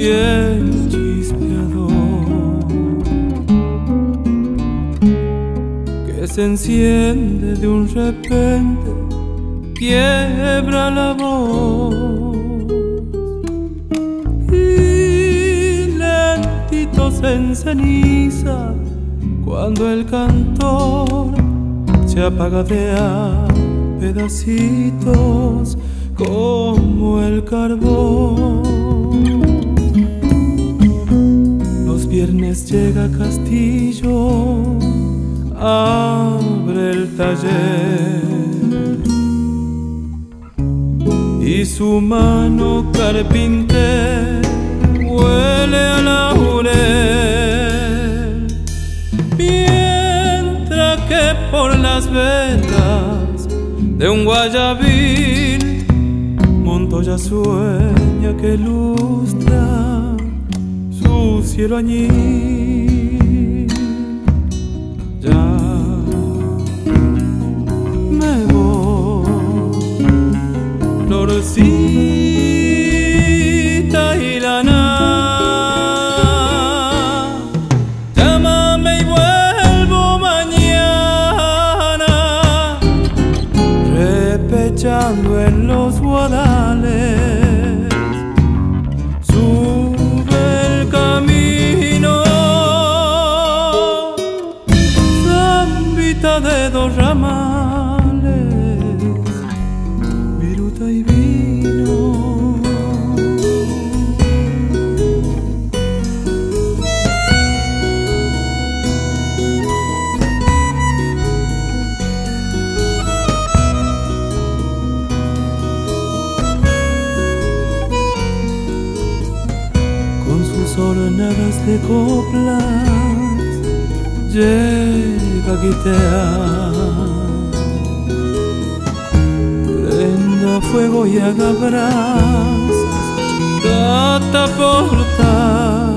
bien chispeador, que se enciende de un repente, quiebra la voz y lentito se enceniza cuando el cantor se apaga de a pedacitos como el carbón. Llega Castillo, abre el taller y su mano carpinter huele a laurel. Mientras que por las velas de un guayabil Montoya sueña que lustra su cielo añil. Hornadas de coplas llega a guitear. Prenda fuego y haga brasas, data portal.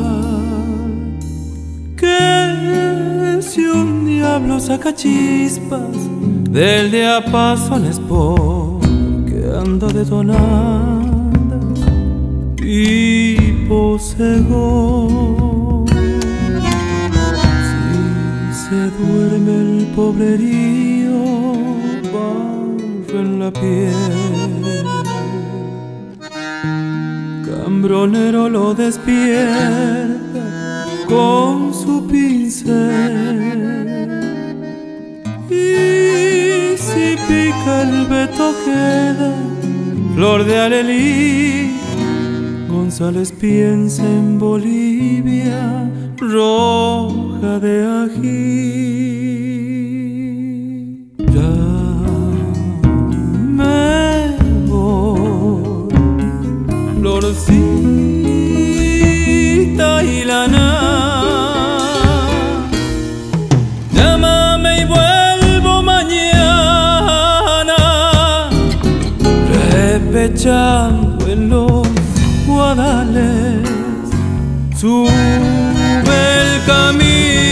Que si un diablo saca chispas del diapasón es porque anda detonando Si se duerme el pobrerío, barro en la piel. Cambronero lo despierta con su pincel. Y si pica el veto queda flor de alelí. González piensa en Bolivia, roja de ají. Ya me voy, florcita y lana. Llámame y vuelvo mañana repechando sube el camino.